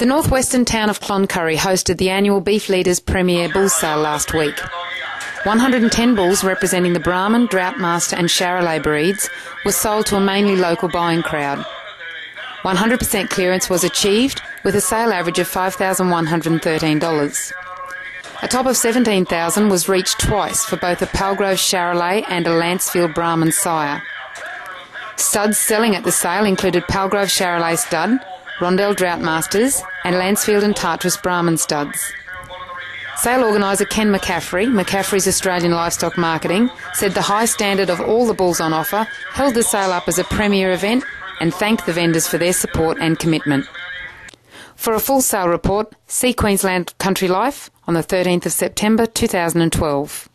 The northwestern town of Cloncurry hosted the annual Beef Leaders Premier Bull Sale last week. 110 bulls representing the Brahman, Droughtmaster and Charolais breeds were sold to a mainly local buying crowd. 100% clearance was achieved with a sale average of $5,113. A top of 17,000 was reached twice for both a Palgrove Charolais and a Lancefield Brahman sire. Studs selling at the sale included Palgrove Charolais stud, Rondel Droughtmasters, and Lancefield and Tartrus Brahman studs. Sale organiser Ken McCaffrey, McCaffrey's Australian Livestock Marketing, said the high standard of all the bulls on offer held the sale up as a premier event and thanked the vendors for their support and commitment. For a full sale report, see Queensland Country Life on the 13th of September 2012.